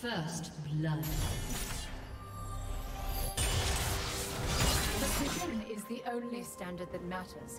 First blood. The Precision is the only standard that matters.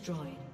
Destroyed.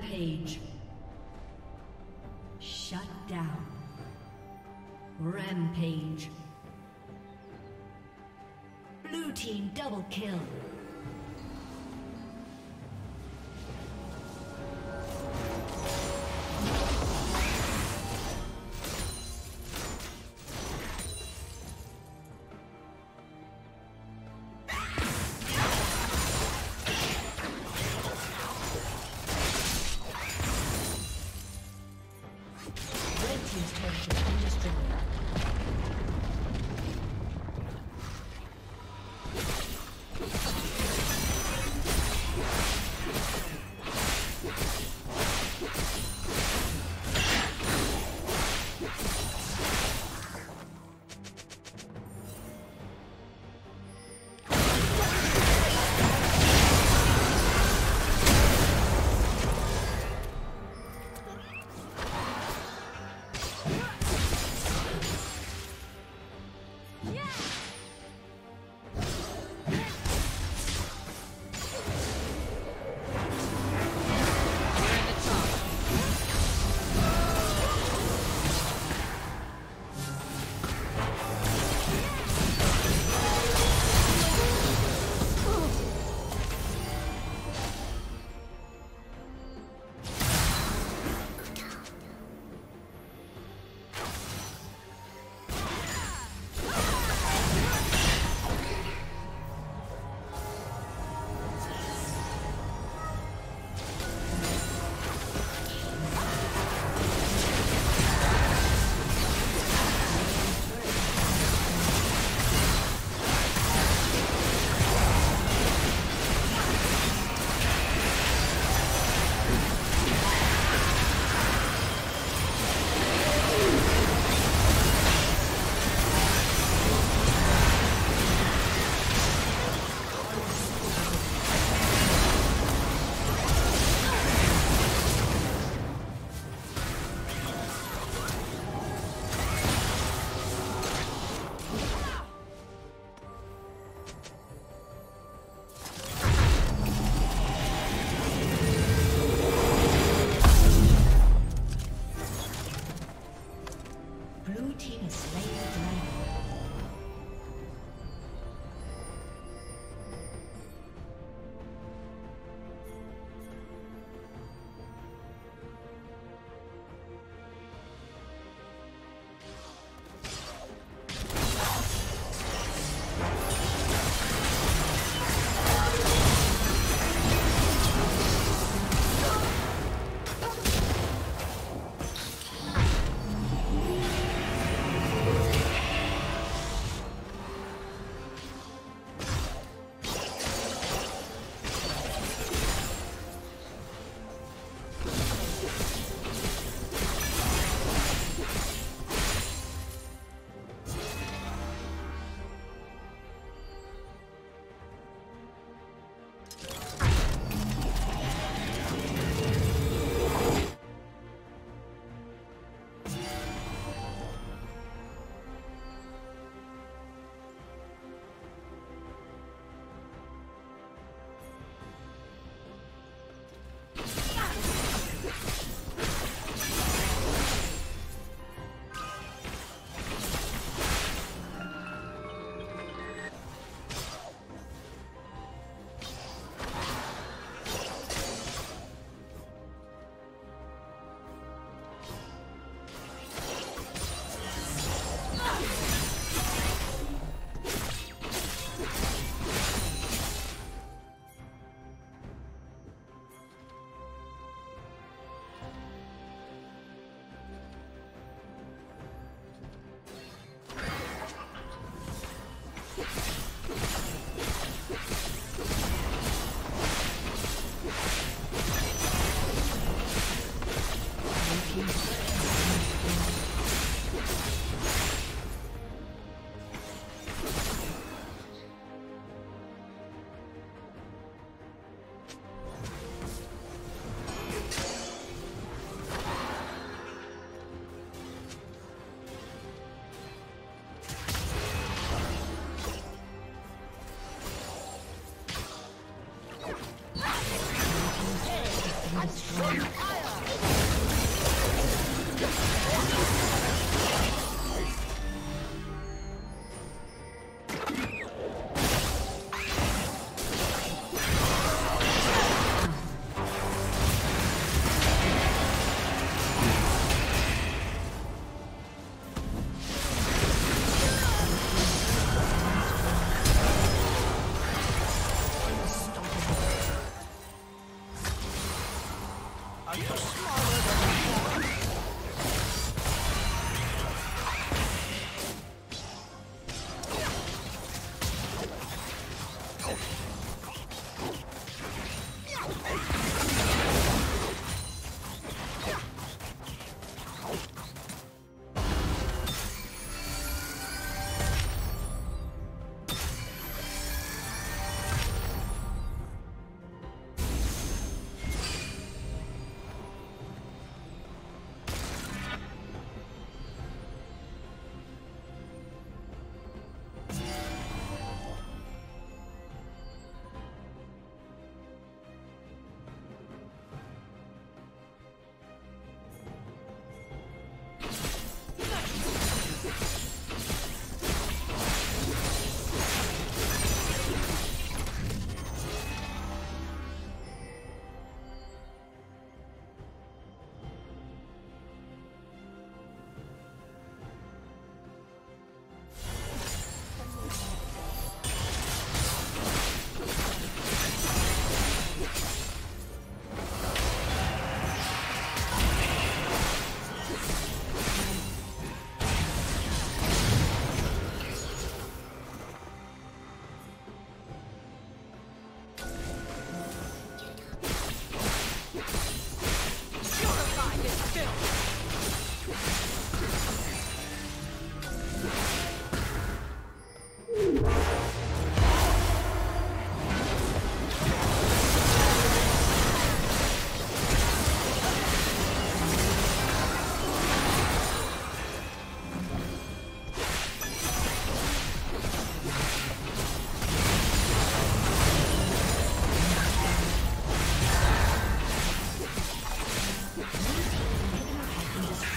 Rampage. Shut down. Rampage. Blue team double kill. Blue team is slain.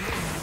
Let's go.